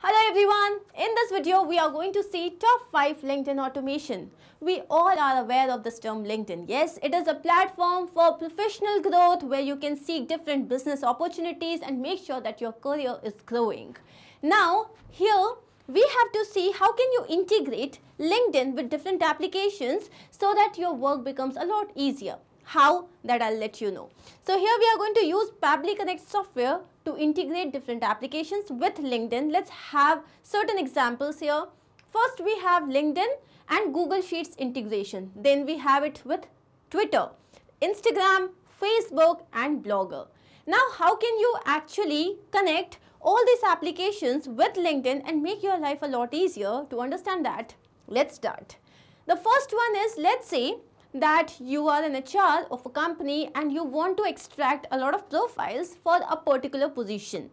Hello everyone, in this video we are going to see top 5 LinkedIn automation. We all are aware of this term LinkedIn. Yes, it is a platform for professional growth where you can seek different business opportunities and make sure that your career is growing. Now, here we have to see how can you integrate LinkedIn with different applications so that your work becomes a lot easier. How? That I'll let you know. So here we are going to use Pabbly Connect software to integrate different applications with LinkedIn. Let's have certain examples here. First we have LinkedIn and Google Sheets integration. Then we have it with Twitter, Instagram, Facebook and Blogger. Now how can you actually connect all these applications with LinkedIn and make your life a lot easier to understand that? Let's start. The first one is let's say that you are an HR of a company and you want to extract a lot of profiles for a particular position.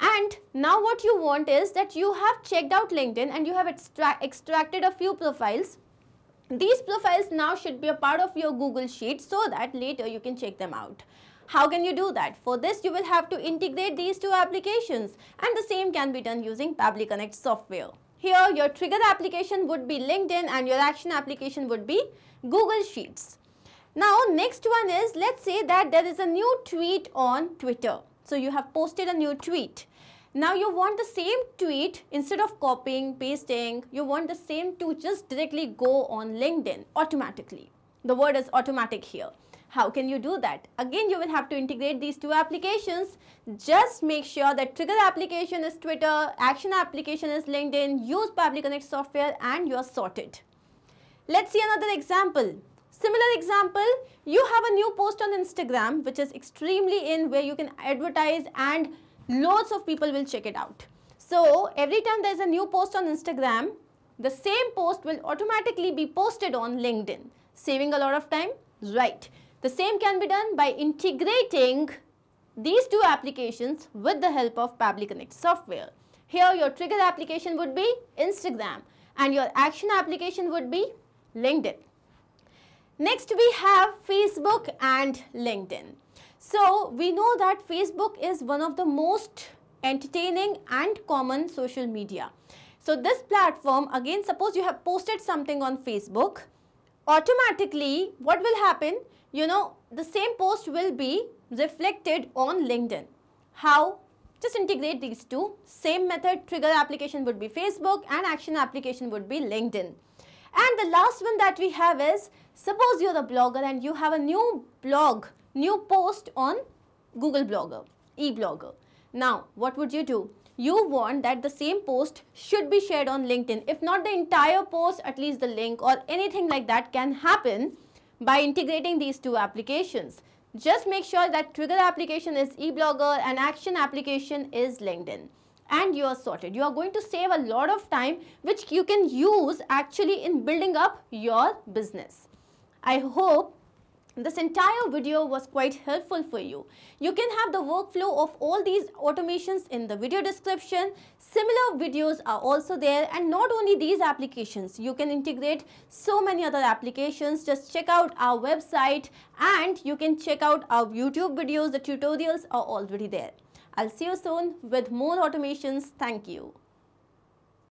And now what you want is that you have checked out LinkedIn and you have extra extracted a few profiles. These profiles now should be a part of your Google Sheet so that later you can check them out. How can you do that? For this, you will have to integrate these two applications and the same can be done using Pabbly Connect software. Here, your trigger application would be LinkedIn and your action application would be Google Sheets. Now, next one is, let's say that there is a new tweet on Twitter. So, you have posted a new tweet. Now, you want the same tweet, instead of copying, pasting, you want the same to just directly go on LinkedIn automatically. The word is automatic here. How can you do that? Again, you will have to integrate these two applications. Just make sure that trigger application is Twitter, action application is LinkedIn, use Pabbly Connect software and you are sorted. Let's see another example. Similar example, you have a new post on Instagram which is extremely in where you can advertise and loads of people will check it out. So, every time there is a new post on Instagram, the same post will automatically be posted on LinkedIn, saving a lot of time. Right. The same can be done by integrating these two applications with the help of Pabbly Connect software. Here your trigger application would be Instagram and your action application would be LinkedIn. Next we have Facebook and LinkedIn. So we know that Facebook is one of the most entertaining and common social media. So this platform again suppose you have posted something on Facebook automatically what will happen you know, the same post will be reflected on LinkedIn. How? Just integrate these two. Same method, trigger application would be Facebook and action application would be LinkedIn. And the last one that we have is, suppose you're a blogger and you have a new blog, new post on Google Blogger, e-blogger. Now, what would you do? You want that the same post should be shared on LinkedIn. If not the entire post, at least the link or anything like that can happen by integrating these two applications. Just make sure that trigger application is eBlogger and action application is LinkedIn and you are sorted. You are going to save a lot of time which you can use actually in building up your business. I hope this entire video was quite helpful for you. You can have the workflow of all these automations in the video description. Similar videos are also there and not only these applications, you can integrate so many other applications. Just check out our website and you can check out our YouTube videos. The tutorials are already there. I'll see you soon with more automations. Thank you.